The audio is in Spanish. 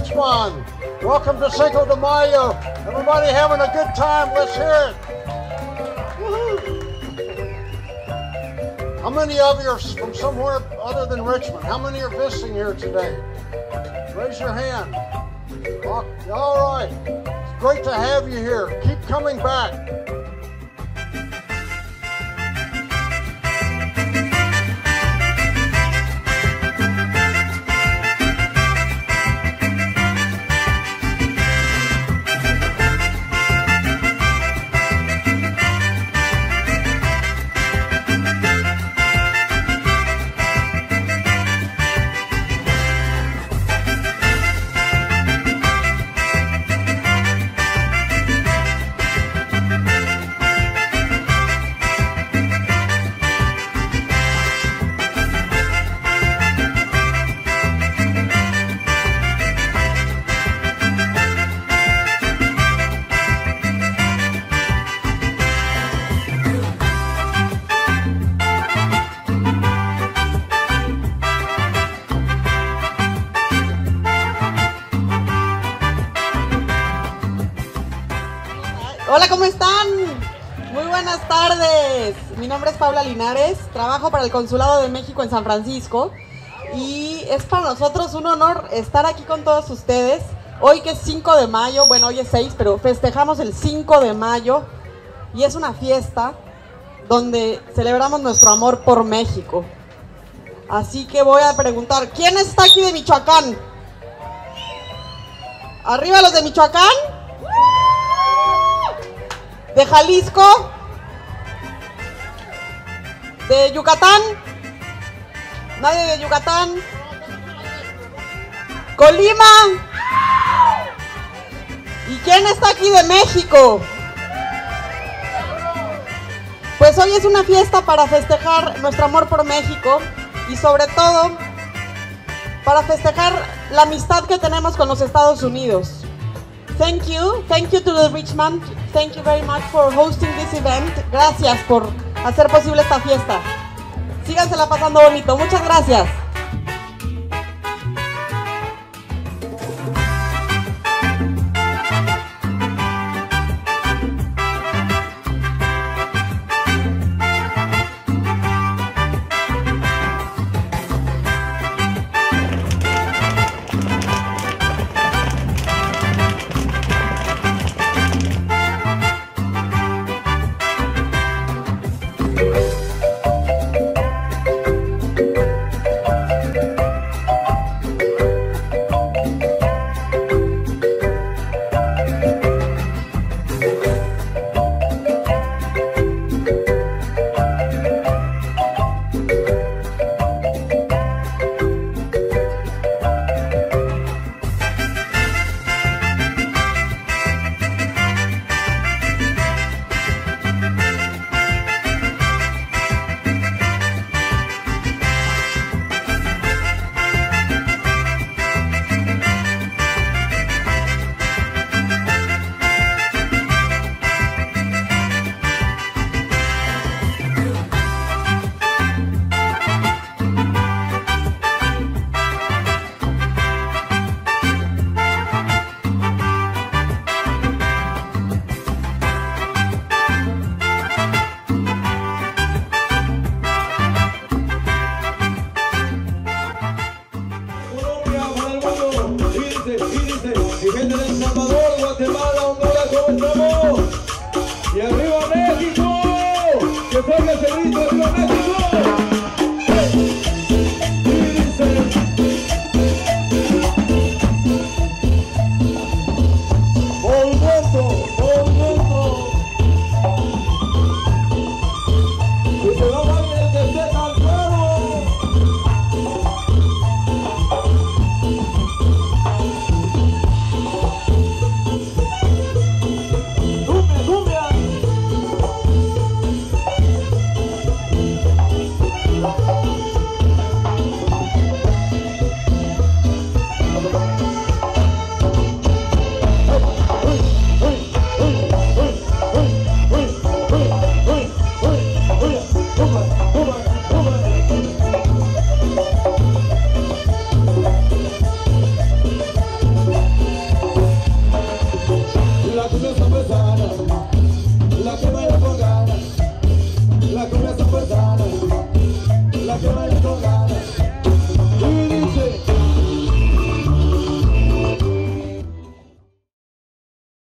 Richmond. Welcome to Cinco de Mayo. Everybody having a good time. Let's hear it. How many of you are from somewhere other than Richmond? How many are visiting here today? Raise your hand. All right. It's great to have you here. Keep coming back. Están? Muy buenas tardes. Mi nombre es Paula Linares, trabajo para el Consulado de México en San Francisco y es para nosotros un honor estar aquí con todos ustedes. Hoy que es 5 de mayo, bueno, hoy es 6, pero festejamos el 5 de mayo y es una fiesta donde celebramos nuestro amor por México. Así que voy a preguntar, ¿quién está aquí de Michoacán? ¿Arriba los de Michoacán? ¿De Jalisco? ¿De Yucatán? ¿Nadie de Yucatán? ¿Colima? ¿Y quién está aquí de México? Pues hoy es una fiesta para festejar nuestro amor por México y sobre todo para festejar la amistad que tenemos con los Estados Unidos. Thank you, thank you to the Richmond, thank you very much for hosting this event. Gracias por hacer posible esta fiesta. Sígansela pasando bonito, muchas gracias. When